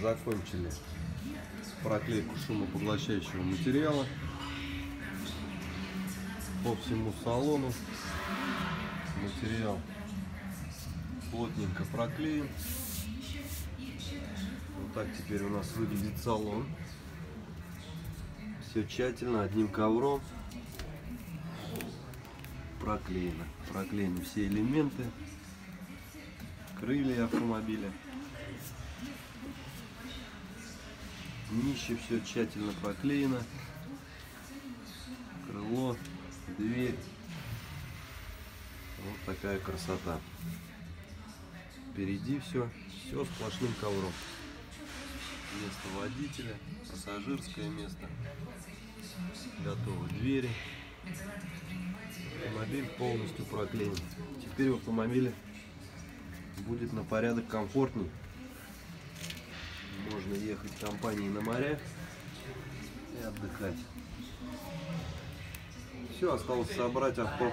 Закончили проклейку шумопоглощающего материала по всему салону. Материал плотненько проклеен. Вот так теперь у нас выглядит салон. Все тщательно, одним ковром проклеено. Проклеены все элементы, крылья автомобиля. Днище все тщательно проклеено. Крыло, дверь. Вот такая красота. Впереди все, все сплошным ковром. Место водителя, пассажирское место. Готовы двери. Автомобиль полностью проклеен. Теперь в автомобиле будет на порядок комфортней. Можно ехать компании на моря и отдыхать. Все, осталось собрать авто